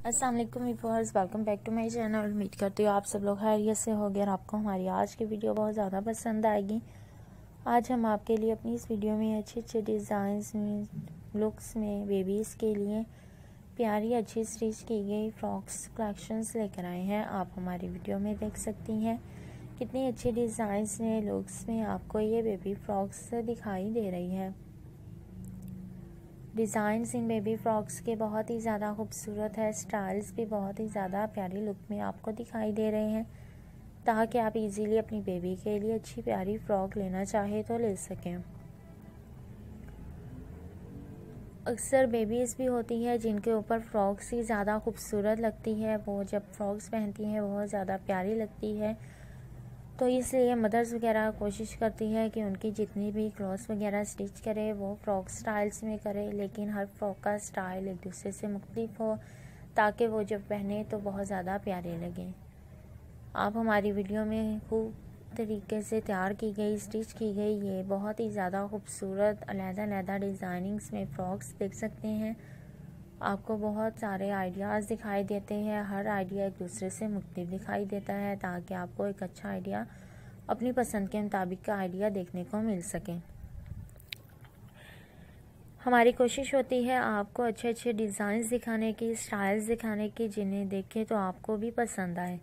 अस्सलाम वालेकुम welcome back to my channel उम्मीद करती हूँ आप सब लोग खैरियत से हो गए और आपको हमारी आज की वीडियो बहुत ज़्यादा पसंद आएगी। आज हम आपके लिए अपनी इस वीडियो में अच्छे अच्छे डिज़ाइंस में लुक्स में बेबीज़ के लिए प्यारी, अच्छी स्टिच की गई फ्रॉक्स कलेक्शंस लेकर आए हैं। आप हमारी वीडियो में देख सकती हैं कितनी अच्छी डिज़ाइंस में लुक्स में आपको ये बेबी फ्रॉक्स दिखाई दे रही है। डिज़ाइन इन बेबी फ्रॉक्स के बहुत ही ज़्यादा खूबसूरत है स्टाइल्स भी बहुत ही ज़्यादा प्यारी लुक में आपको दिखाई दे रहे हैं। ताकि आप इजीली अपनी बेबी के लिए अच्छी प्यारी फ्रॉक लेना चाहे तो ले सकें। अक्सर बेबीज़ भी होती है जिनके ऊपर फ्रॉक्स ही ज़्यादा खूबसूरत लगती है, वो जब फ्रॉक्स पहनती हैं बहुत ज़्यादा प्यारी लगती है। तो इसलिए मदर्स वगैरह कोशिश करती है कि उनकी जितनी भी क्लॉथ्स वगैरह स्टिच करे, वो फ्रॉक स्टाइल्स में करे, लेकिन हर फ्रॉक का स्टाइल एक दूसरे से मुख्तलिफ़ हो, ताकि वो जब पहने तो बहुत ज़्यादा प्यारे लगें। आप हमारी वीडियो में खूब तरीके से तैयार की गई, स्टिच की गई, ये बहुत ही ज़्यादा खूबसूरत अलहदा अलहदा डिज़ाइनिंग्स में फ़्रॉक्स देख सकते हैं। आपको बहुत सारे आइडियाज़ दिखाई देते हैं, हर आइडिया एक दूसरे से मुख्तलिफ़ दिखाई देता है ताकि आपको एक अच्छा आइडिया अपनी पसंद के मुताबिक का आइडिया देखने को मिल सके। हमारी कोशिश होती है आपको अच्छे अच्छे डिज़ाइंस दिखाने की स्टाइल्स दिखाने की, जिन्हें देखें तो आपको भी पसंद आए।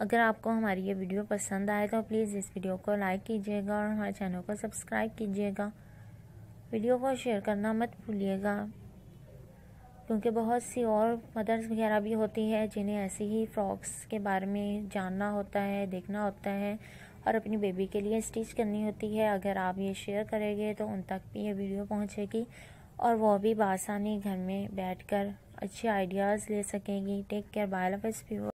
अगर आपको हमारी ये वीडियो पसंद आए तो प्लीज़ इस वीडियो को लाइक कीजिएगा और हमारे चैनल को सब्सक्राइब कीजिएगा। वीडियो को शेयर करना मत भूलिएगा। क्योंकि बहुत सी और मदर्स वगैरह भी होती है जिन्हें ऐसे ही फ्रॉक्स के बारे में जानना होता है, देखना होता है और अपनी बेबी के लिए स्टिच करनी होती है। अगर आप ये शेयर करेंगे तो उन तक भी ये वीडियो पहुँचेगी और वो भी बासानी घर में बैठकर अच्छे आइडियाज़ ले सकेंगी। Take care, bye